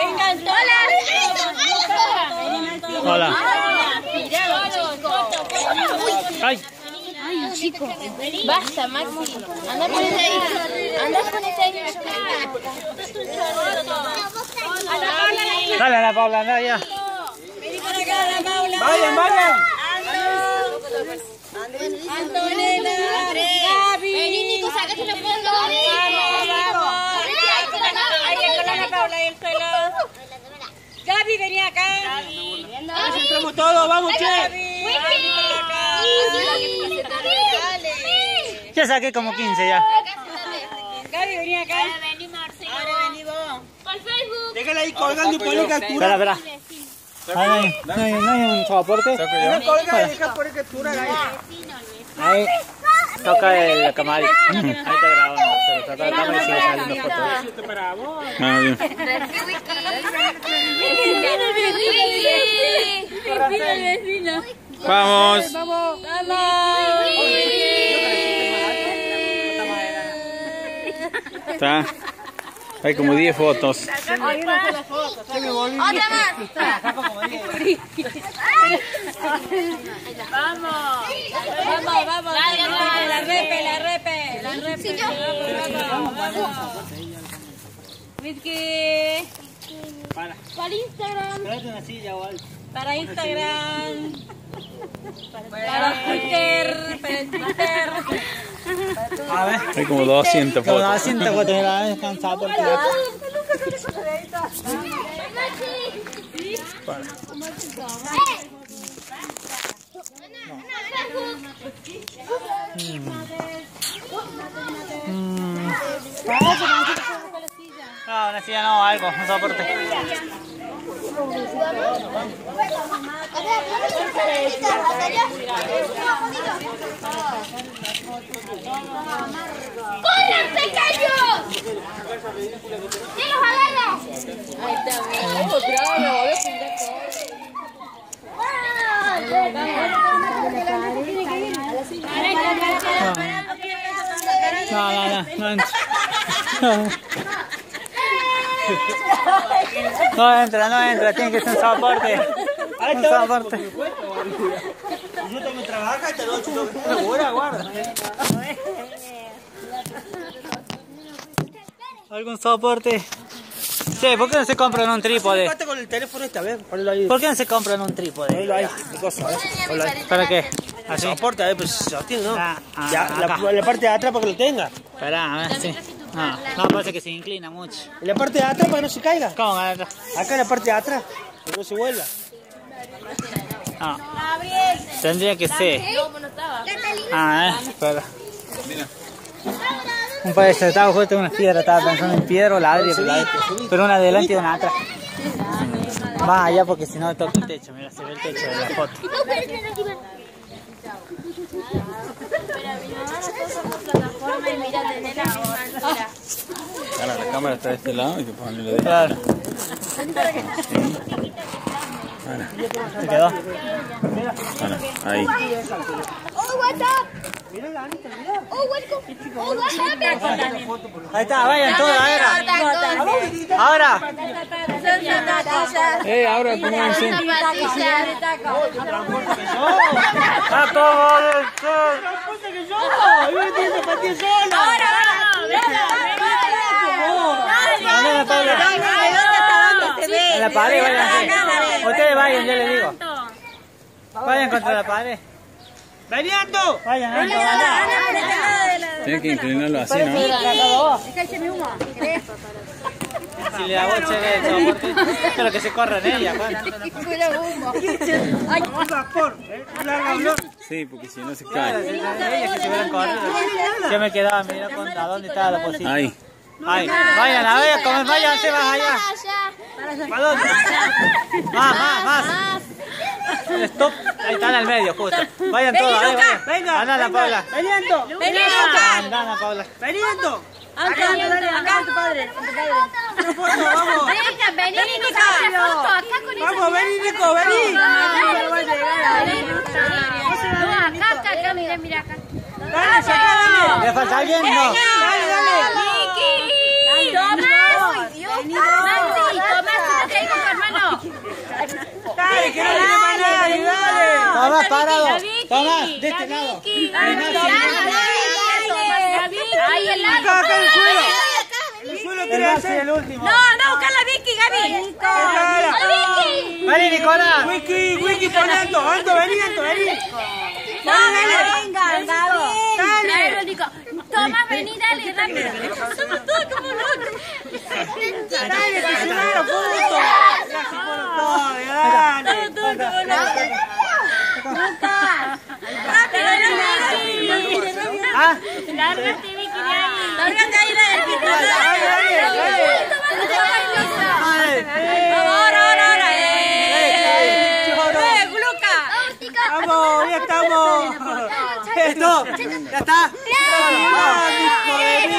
Vengan Hola. Hola. Ay. Ay, chico. Basta, Maxi. Anda, ponete ahí. Anda, ponete ahí. Dale a la Paula, anda ya. Vayan, vayan. Gaby, vení acá. Entramos todos, vamos, che. Ya saqué como 15 ya. Gaby, vení acá. Ahora vení vos. Por Facebook. Déjala ahí colgando y ponle Espera, captura. espera. Ahí no hay, no hay, un soporte. No colga y deja poner captura. ahí. Ahí toca el. Ahí grabando. Saliendo fotos. Ah, bien. Vamos. Está. Hay como 10 fotos. Otra más. Vamos. Vamos, vamos. La repe, la repe, la repe. Vamos, vamos. Mitki. Para Instagram. Para Instagram. Para Twitter. Para Twitter. A ver. Hay como 200 Como fotos. 200 fotos. Mira, descansado por teléfono. No, una silla no, algo, un soporte. ¡Corran, pequeños! ¡Dilos agarra! No, no, entra. No entra, tiene que ser un soporte. Un soporte. Yo tengo que trabajar hasta las 8 de la hora, guarda. ¿Algún soporte? Che, ¿por qué no se compran un trípode? Fíjate con el teléfono esta vez. Ponelo ahí. ¿Por qué no se compran un trípode? Ahí. ¿Para qué? Así. Soporte, a ver, pues sostiene, ¿no? Ah, ah, Ya, la parte de atrás para que lo tenga. Esperá, a ver, sí. No, no, parece que se inclina mucho. En la parte de atrás para que no se caiga. ¿Cómo, acá? En la parte de atrás. Para que no se vuelva. No. Tendría que ser. Ah, eh, espera. Un par de estaba justo en una piedra, estaba pensando en piedra o ladrillo, pero, ladrillo. pero una adelante y una atrás. Va allá porque si no toca el techo, mira, se ve el techo de la foto. Plataforma y mira, tener la misma altura. Ahora la cámara está de este lado y que ponerlo de Claro. ¿Te quedó? Ahora, ahí. Oh, what's up? Oh, welcome. Oh, what happened? Ahí está, vayan todos, ahora. Ahora. Eh, ahora pónganse. Todo el sol. Anda la Paula. En la pared, vayan. Ustedes vayan, yo les digo. Vayan contra la pared. Vayan, vayan. Tienes que inclinarlo así, ¿no? Si le da boche de soporte, pero que se corran ella, pues. Un vapor. ¿eh? Sí, porque si no se cae. Se. Yo me quedaba mirando con- a dónde estaba la posición. Ahí. Ahí, vayan, a ver, como váyanse más allá. ¿Para dónde? Más, más, más. Stop, ahí están al medio, justo. Vayan todos, a ver, vayan. Venga. Anda, Ana Paula. ¡Veniendo! Anda, Ana Paula. ¡Veniendo! Acá, acá, tu padre. ¡Una foto, vamos! Venga, vení, Nico, ¡Vamos, vení, Nico, vení! No, acá, acá, acá, mira, mira acá. ¡Dale, sacá, dale! ¿Le falta alguien? No. ¡Dale, dale! Tomás, Maxi, Tomás, Tomás, parado. Vicky, Tomás, de la este lado. Vicky, Ahí, la. La Vicky. El lado. El suelo. El suelo El quiere hacer. el último. No, no, busca la Vicky, Gaby. Cara. Vení, Nicolás. Wiki, Wiki, pon alto, alto, vení, alto, vení. No, venga, Gaby. Dale. Tomás, vení, dale, rápido. Somos todos como locos. Dale, que se todos. Todos como locos. Lárgate, Vicky, de ahí. Lárgate ahí. Ahora, ahora, ahora. Eh, Luca. Vamos, ya estamos. Esto, ya está. Hijo de